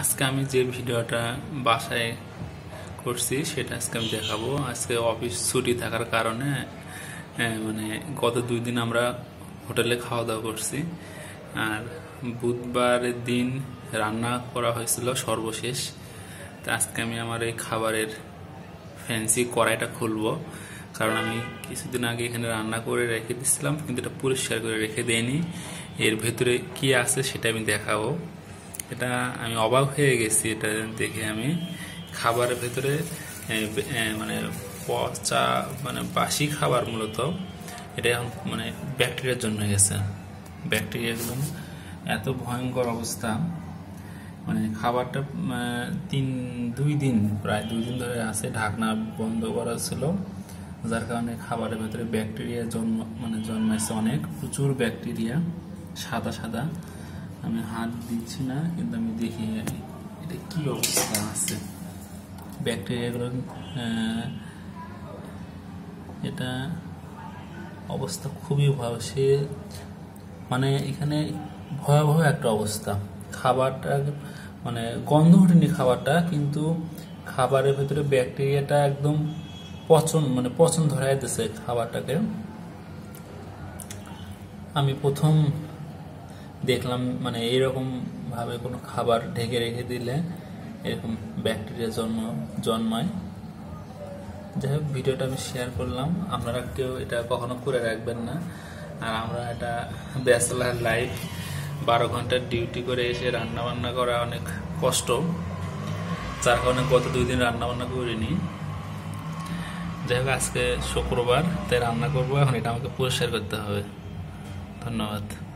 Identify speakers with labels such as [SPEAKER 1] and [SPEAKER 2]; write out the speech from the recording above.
[SPEAKER 1] আজকে আমি যে ভিডিওটা বাসায় করছি, সেটা আজকে আমি দেখাবো। আজকে অফিস ছুটি থাকার কারণে মানে গত দুই দিন আমরা হোটেলে খাওয়া দাওয়া করছি। আর বুধবারের দিন রান্না করা হয়েছিল সর্বশেষ। তা আজকে আমি আমার এই খাবারের ফ্যান্সি কড়াইটা খুলবো। কারণ আমি কিছুদিন আগে এখানে রান্না করে রেখে দিচ্ছিলাম কিন্তু এটা পরিষ্কার করে রেখে দেয়নি এর ভেতরে কি আছে সেটা আমি দেখাবো। এটা আমি অবাক হয়ে গেছি এটা দেখে আমি। খাবারের ভেতরে মানে পচা মানে বাসি খাবার মূলত, এটা এখন মানে ব্যাকটেরিয়ার জন্য গেছে ব্যাকটেরিয়া একদম এত ভয়ঙ্কর অবস্থা। মানে খাবারটা তিন, দুই দিন, প্রায় দুই দিন ধরে আছে, ঢাকনা বন্ধ করা ছিল। যার কারণে খাবারের ভেতরে ব্যাকটেরিয়া জন্ম মানে জন্মাইছে অনেক। প্রচুর ব্যাকটেরিয়া সাদা সাদা। আমি হাত দিচ্ছি না, কিন্তু আমি দেখি এটা কি অবস্থা আছে। ব্যাকটেরিয়াগুলো এটা অবস্থা খুবই ভয়াবহ সে মানে এখানে ভয়াবহ একটা অবস্থা। খাবারটা মানে গন্ধ ওঠেনি খাবারটা, কিন্তু খাবারের ভেতরে ব্যাকটেরিয়াটা একদম পচন মানে পচন ধরাই দিছে খাবারটাকে। আমি প্রথম দেখলাম মানে এইরকম ভাবে কোনো খাবার ঢেকে রেখে দিলে এরকম ব্যাকটেরিয়া জন্ম, জন্মায়। যাই হোক, ভিডিওটা আমি শেয়ার করলাম। আপনারা কেউ এটা কখনো করে রাখবেন না। আর আমরা এটা ব্যাচেলার লাইফ বারো ঘণ্টার ডিউটি করে এসে রান্না বান্না করা অনেক কষ্ট। যার কারণে গত দুই দিন রান্না বান্না করিনি। যাই হোক, আজকে শুক্রবার, তাই রান্না করব। এখন এটা আমাকে পরিষ্কার করতে হবে। ধন্যবাদ।